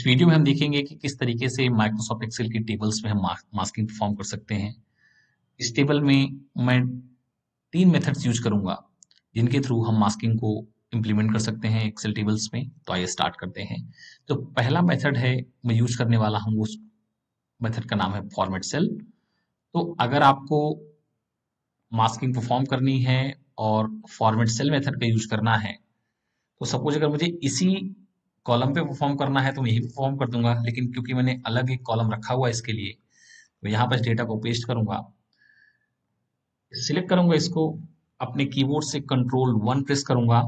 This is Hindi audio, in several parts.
इस वीडियो में हम देखेंगे कि किस तरीके से माइक्रोसॉफ्ट एक्सेल की टेबल्स में हम मास्किंग परफॉर्म कर सकते हैं। इस टेबल में मैं तीन मेथड्स यूज़ करूँगा, जिनके थ्रू हम मास्किंग को इम्प्लीमेंट कर सकते हैं एक्सेल टेबल्स में। तो आइए स्टार्ट करते हैं। तो पहला मेथड है, मैं यूज़ करने वाला हूँ उस मेथड का नाम है फॉर्मेट सेल तो अगर आपको मास्किंग परफॉर्म करनी है और फॉर्मेट सेल मेथड का यूज़ करना है तो सपोज़ अगर मुझे इसी कॉलम पे परफॉर्म करना है तो मैं यही परफॉर्म कर दूँगा, लेकिन क्योंकि मैंने अलग एक कॉलम रखा हुआ है इसके लिए तो यहाँ पर डेटा को पेस्ट करूँगा। सिलेक्ट करूँगा इसको, अपने कीबोर्ड से कंट्रोल वन प्रेस करूँगा,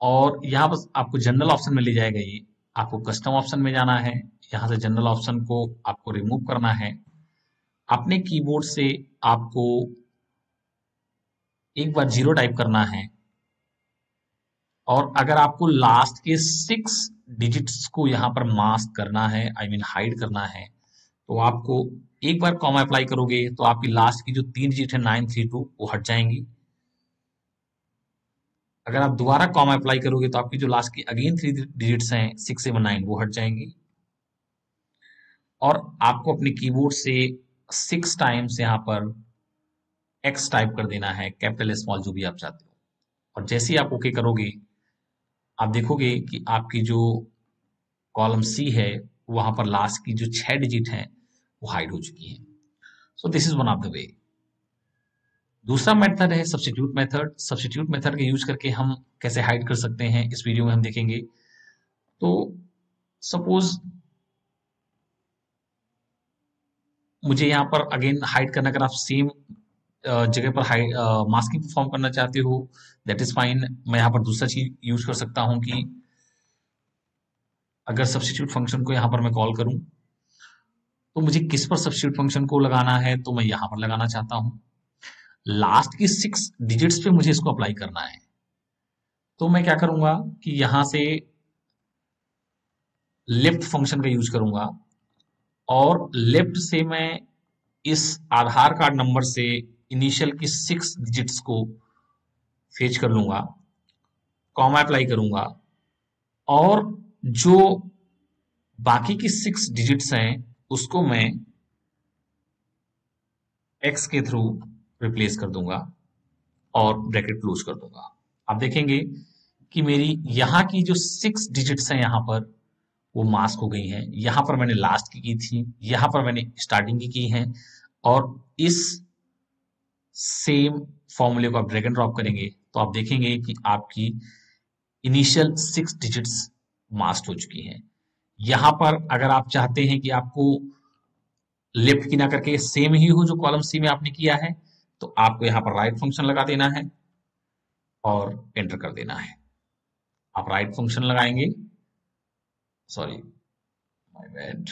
और यहाँ पर आपको जनरल ऑप्शन में ले जाएगा ये। आपको कस्टम ऑप्शन में जाना है, यहाँ से जनरल ऑप्शन को आपको रिमूव करना है। अपने कीबोर्ड से आपको एक बार ज़ीरो टाइप करना है। और अगर आपको लास्ट के सिक्स डिजिट्स को यहाँ पर मास्क करना है आई मीन हाइड करना है तो आपको एक बार कॉमा अप्लाई करोगे तो आपकी लास्ट की जो तीन डिजिट है नाइन थ्री टू वो हट जाएँगी। अगर आप दोबारा कॉमा अप्लाई करोगे तो आपकी जो लास्ट की अगेन थ्री डिजिट्स हैं सिक्स सेवन नाइन वो हट जाएँगी। और आपको अपने कीबोर्ड से सिक्स टाइम्स यहाँ पर एक्स टाइप कर देना है कैपिटल स्मॉल जो भी आप चाहते हो। और जैसे ही आप ओके करोगे आप देखोगे कि आपकी जो कॉलम सी है, वहाँ पर लास्ट की जो छह डिजिट है, वो हाइड हो चुकी है। So this is one of the way दूसरा मेथड है सब्सिट्यूट मेथड सब्सिट्यूट मेथड का यूज़ करके हम कैसे हाइड कर सकते हैं, इस वीडियो में हम देखेंगे। तो सपोज़ मुझे यहाँ पर अगेन हाइड करना अगर आप सेम जगह पर हाई मास्किंग परफॉर्म करना चाहते हो दैट इज़ फाइन मैं यहाँ पर दूसरा चीज़ यूज़ कर सकता हूँ कि अगर सब्सिट्यूट फ़ंक्शन को यहाँ पर मैं कॉल करूँ तो मुझे किस पर सब्सिट्यूट फ़ंक्शन को लगाना है तो मैं यहाँ पर लगाना चाहता हूँ। लास्ट की सिक्स डिजिट्स पे मुझे इसको अप्लाई करना है। तो मैं क्या करूँगा कि यहाँ से लेफ़्ट फ़ंक्शन का यूज़ करूँगा और लेफ़्ट से मैं इस आधार कार्ड नंबर से इनिशियल की सिक्स डिजिट्स को फेच कर लूँगा कॉमा अप्लाई करूँगा, और जो बाकी की सिक्स डिजिट्स हैं, उसको मैं एक्स के थ्रू रिप्लेस कर दूँगा और ब्रैकेट क्लोज कर दूँगा। आप देखेंगे कि मेरी यहाँ की जो सिक्स डिजिट्स हैं यहाँ पर, वो मास्क हो गई हैं। यहाँ पर मैंने लास्ट की की थी, यहाँ पर मैंने स्टार्टिंग की की है, और इस सेम फॉर्मूले को आप ड्रैग एंड ड्रॉप करेंगे तो आप देखेंगे कि आपकी इनिशियल सिक्स डिजिट्स मास्ट हो चुकी हैं। यहाँ पर अगर आप चाहते हैं कि आपको लेफ़्ट की ना करके सेम ही हो जो कॉलम सी में आपने किया है तो आपको यहाँ पर राइट फ़ंक्शन लगा देना है और एंटर कर देना है। आप राइट फ़ंक्शन लगाएँगे। सॉरी माय बैड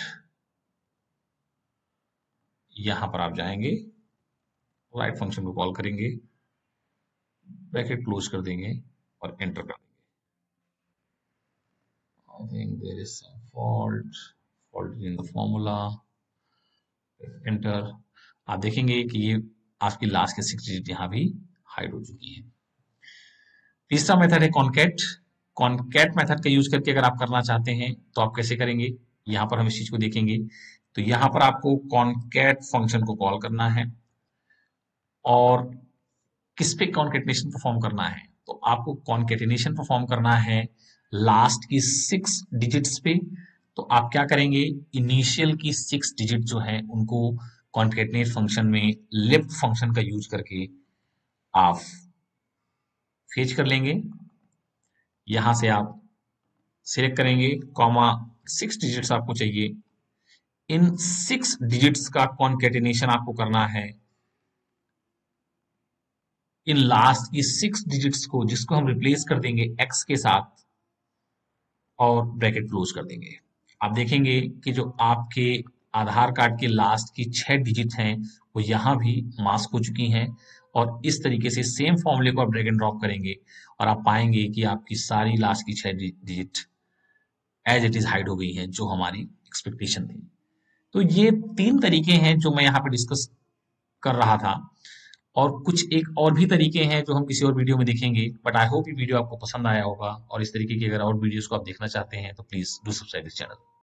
यहाँ पर आप जाएँगे। राइट फ़ंक्शन को कॉल करेंगे ब्रैकेट क्लोज कर देंगे और एंटर कर देंगे। Think there is some fault fault in the formula. Enter, आप देखेंगे कि ये आपकी लास्ट के सिक्स डिजिट यहाँ भी हाइड हो चुकी है। तीसरा मेथड है कॉन्केट कॉन्केट मेथड का यूज़ करके अगर आप करना चाहते हैं तो आप कैसे करेंगे? यहाँ पर हम इस चीज़ को देखेंगे। तो यहाँ पर आपको कॉन्केट फ़ंक्शन को कॉल करना है। और किस पे कॉन्केटिनेशन परफॉर्म करना है? तो आपको कॉन्केटिनेशन परफॉर्म करना है लास्ट की सिक्स डिजिट्स पे। तो आप क्या करेंगे? इनिशियल की सिक्स डिजिट जो है, उनको कॉन्केटिनेट फ़ंक्शन में लिफ्ट फ़ंक्शन का यूज़ करके आप फेच कर लेंगे। यहाँ से आप सिलेक्ट करेंगे कॉमा सिक्स डिजिट्स आपको चाहिए। इन सिक्स डिजिट्स का कॉन्केटिनेशन आपको करना है इन लास्ट की सिक्स डिजिट्स को, जिसको हम रिप्लेस कर देंगे एक्स के साथ और ब्रैकेट क्लोज कर देंगे। आप देखेंगे कि जो आपके आधार कार्ड के लास्ट की छह डिजिट हैं, वो यहाँ भी मास्क हो चुकी हैं और इस तरीके से सेम फॉर्मूले को आप ड्रैग एंड ड्रॉप करेंगे और आप पाएँगे कि आपकी सारी लास्ट की छह digit as it is hide हो गई है, जो हमारी एक्सपेक्टेशन थी। तो ये तीन तरीके हैं जो मैं यहाँ पे डिस्कस कर रहा था। और कुछ एक और भी तरीके हैं जो हम किसी और वीडियो में देखेंगे बट आई होप ये वीडियो आपको पसंद आया होगा और इस तरीके की अगर और वीडियोस को आप देखना चाहते हैं तो please do subscribe this channel